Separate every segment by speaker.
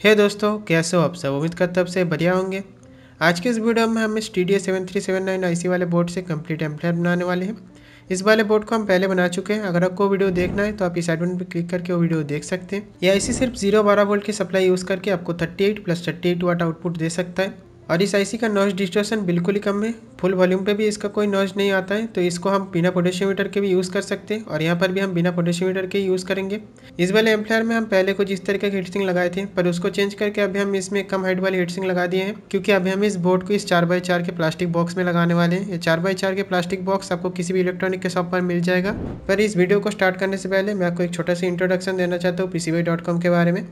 Speaker 1: हे दोस्तों, कैसे हो आप सब? उम्मीद करते अब से बढ़िया होंगे। आज के इस वीडियो में हम इस T D seven three seven nine I C वाले बोर्ड से कंप्लीट एम्पलर बनाने वाले हैं। इस वाले बोर्ड को हम पहले बना चुके हैं। अगर आपको वीडियो देखना है तो आप इस आइकन पर क्लिक करके वो वीडियो देख सकते हैं। या इसी सिर्फ़ ज़ीरो बारह वोल्ट की सप्लाई यूज़ करके आपको thirty eight plus thirty eight watt output दे सकता है। और इस आईसी का नॉइज़ डिस्टोशन बिल्कुल ही कम है। फुल वॉल्यूम पे भी इसका कोई नॉइज़ नहीं आता है तो इसको हम बिना पोटेशियोमीटर के भी यूज़ कर सकते हैं और यहाँ पर भी हम बिना पोटेशियोमीटर के यूज़ करेंगे। इस वाले एम्पलायर में हम पहले कुछ इस तरीके के हीटसिंग लगाए थे, पर उसको चेंज करके अभी हम इसमें कम हाइट वाली हीटसिंग लगा दिए हैं, क्योंकि अभी हम इस बोर्ड को इस चार बाई चार के प्लास्टिक बॉक्स में लगाने वाले हैं। ये चार बाई चार के प्लास्टिक बॉक्स आपको किसी भी इलेक्ट्रॉनिक के शॉप पर मिल जाएगा। पर इस वीडियो को स्टार्ट करने से पहले मैं आपको एक छोटा सा इंट्रोडक्शन देना चाहता हूँ पीसीबी कॉम के बारे में।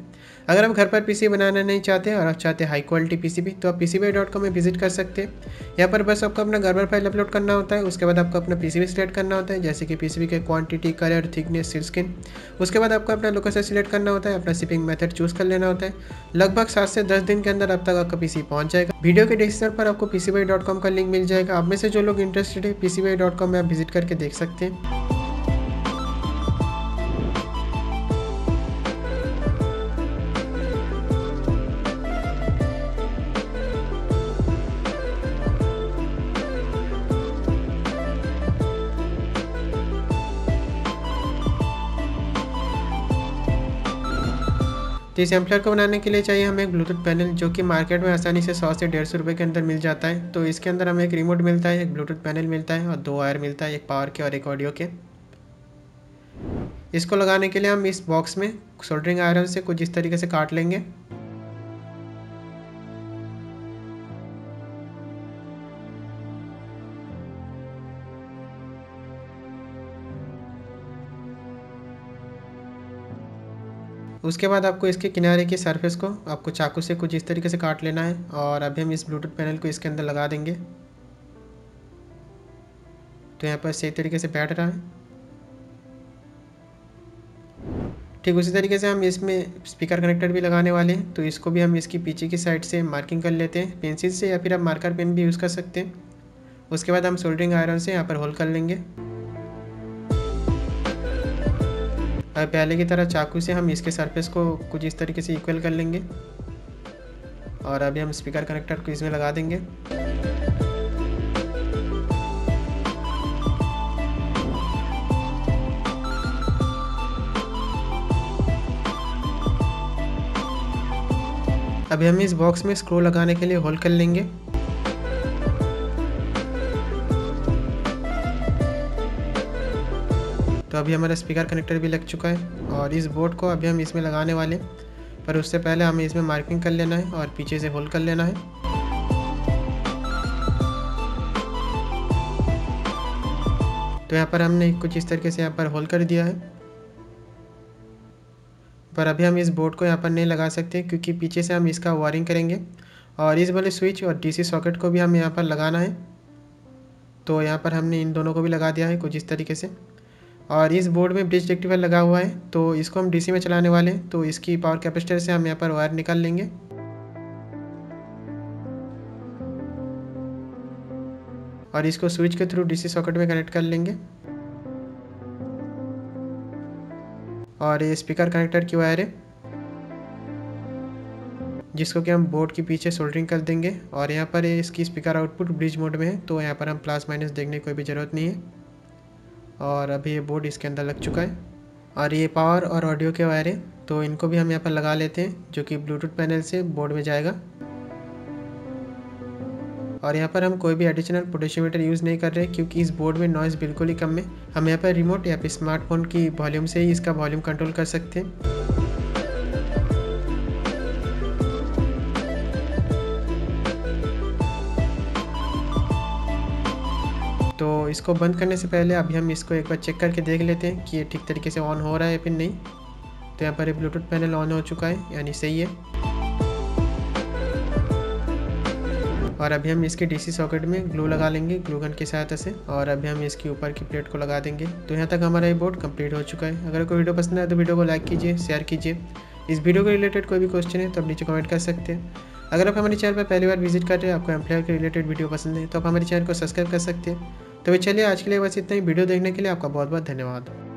Speaker 1: अगर आप घर पर पीसी बनाना नहीं चाहते और आप चाहते हाई क्वालिटी पीसीबी तो आप पीसीबी में विज़िट कर सकते हैं। यहाँ पर बस आपको अपना गर्बर फ़ाइल अपलोड करना होता है, उसके बाद आपको अपना पीसीबी सिलेक्ट करना होता है, जैसे कि पीसीबी के क्वांटिटी कलर थिकनेस स्किन उसके बाद आपको अपना लोकेशन सिलेक्ट करना होता है, अपना शिपिंग मेथड चूज़ कर लेना होता है. लगभग सात से दस दिन के अंदर अब तक आपका पीसी पहुँच जाएगा. वीडियो के डिस्क्रिप्शन पर आपको कॉम का लिंक मिल जाएगा. आप में से जो लोग इंटरेस्टेड है पीसीबी में आप विज़िट करके देख सकते हैं. तो इस एम्पलर को बनाने के लिए चाहिए हमें एक ब्लूटूथ पैनल जो कि मार्केट में आसानी से सौ से डेढ़ सौ रुपये के अंदर मिल जाता है। तो इसके अंदर हमें एक रिमोट मिलता है, एक ब्लूटूथ पैनल मिलता है और दो वायर मिलता है, एक पावर के और एक ऑडियो के। इसको लगाने के लिए हम इस बॉक्स में सोल्डरिंग आयरन से कुछ इस तरीके से काट लेंगे। उसके बाद आपको इसके किनारे के सरफेस को, आपको चाकू से कुछ इस तरीके से काट लेना है और अभी हम इस ब्लूटूथ पैनल को इसके अंदर लगा देंगे। तो यहाँ पर सही तरीके से बैठ रहा है। ठीक, उसी तरीके से हम इसमें स्पीकर कनेक्टर भी लगाने वाले हैं। तो इसको भी हम इसकी पीछे की साइड से मार्किंग कर लेते हैं। पेंसिल से या फिर आप मार्कर पेन भी यूज़ कर सकते हैं। उसके बाद हम सोल्डरिंग आयरन से यहाँ पर होल कर लेंगे। पहले की तरह चाकू से हम इसके सरफेस को कुछ इस तरीके से इक्वल कर लेंगे। और अभी हम स्पीकर कनेक्टर को इसमें लगा देंगे। अभी हम इस बॉक्स में स्क्रू लगाने के लिए होल कर लेंगे। तो अभी हमारा स्पीकर कनेक्टर भी लग चुका है और इस बोर्ड को अभी हम इसमें लगाने वाले हैं। पर उससे पहले हमें इसमें मार्किंग कर लेना है और पीछे से होल कर लेना है। तो यहाँ पर हमने कुछ इस तरीके से यहाँ पर होल कर दिया है। पर अभी हम इस बोर्ड को यहाँ पर नहीं लगा सकते क्योंकि पीछे से हम इसका वायरिंग करेंगे और इस वाले स्विच और डीसी सॉकेट को भी हमें यहाँ पर लगाना है। तो यहाँ पर हमने इन दोनों को भी लगा दिया है कुछ इस तरीके से। और इस बोर्ड में ब्रिज रेक्टिफायर लगा हुआ है तो इसको हम डीसी में चलाने वाले हैं तो इसकी पावर कैपेसिटर से हम यहाँ पर वायर निकाल लेंगे। और इसको स्विच के थ्रू डीसी सॉकेट में कनेक्ट कर लेंगे। और ये स्पीकर कनेक्टर की वायर है, जिसको कि हम बोर्ड के पीछे सोल्डरिंग कर देंगे। और यहाँ पर इसकी स्पीकर आउटपुट ब्रिज मोड में है तो यहाँ पर हम प्लस माइनस देखने की कोई भी ज़रूरत नहीं है। और अभी ये बोर्ड इसके अंदर लग चुका है। और ये पावर और ऑडियो के वायर है तो इनको भी हम यहाँ पर लगा लेते हैं, जो कि ब्लूटूथ पैनल से बोर्ड में जाएगा। और यहाँ पर हम कोई भी एडिशनल पोटेशियोमीटर यूज़ नहीं कर रहे, क्योंकि इस बोर्ड में नॉइज़ बिल्कुल ही कम है। हम यहाँ पर रिमोट या फिर स्मार्टफ़ोन की वॉल्यूम से ही इसका वॉल्यूम कंट्रोल कर सकते हैं। इसको बंद करने से पहले अभी हम इसको एक बार चेक करके देख लेते हैं कि ये ठीक तरीके से ऑन हो रहा है फिर नहीं। तो यहाँ पर ब्लूटूथ पैनल ऑन हो चुका है, यानी सही है। और अभी हम इसके डीसी सॉकेट में ग्लू लगा लेंगे ग्लू गन की सहायता से, और अभी हम इसके ऊपर की प्लेट को लगा देंगे। तो यहाँ तक हमारा ये बोर्ड कंप्लीट हो चुका है। अगर कोई वीडियो पसंद आए तो वीडियो को लाइक कीजिए, शेयर कीजिए। इस वीडियो के रिलेटेड कोई भी क्वेश्चन है तो आप नीचे कमेंट कर सकते हैं। अगर आप हमारे चैनल पर पहली बार विज़िट कर रहे हैं, आपको एम्प्लॉयर के रिलेटेड वीडियो पसंद है तो आप हमारे चैनल को सब्सक्राइब कर सकते हैं। तो चलिए आज के लिए बस इतना ही। वीडियो देखने के लिए आपका बहुत बहुत धन्यवाद।